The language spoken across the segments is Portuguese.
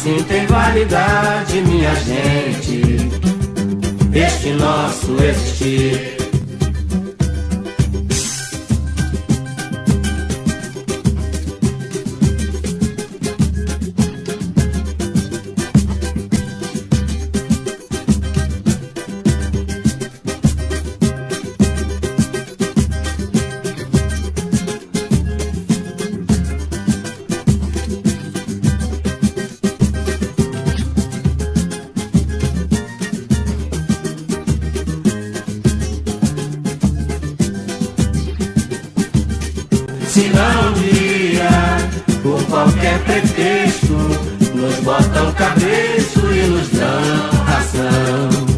assim tem validade, minha gente. Este nosso existir. Qualquer pretexto, nos botam cabresto e nos dão ração.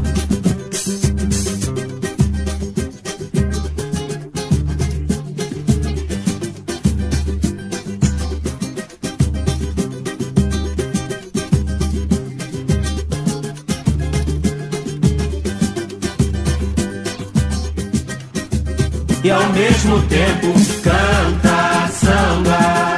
E ao mesmo tempo canta samba.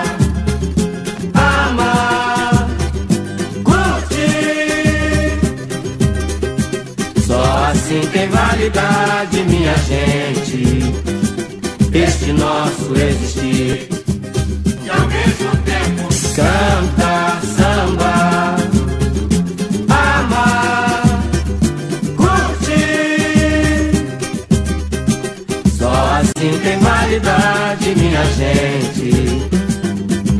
Tem validade, minha gente. Este nosso existir. E ao mesmo tempo canta samba. Ama, curte. Só assim tem validade, minha gente.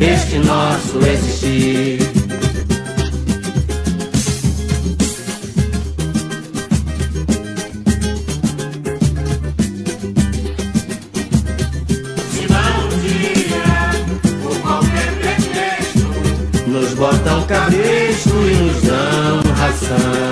Este nosso existir. Botam cabresto e nos dão ração.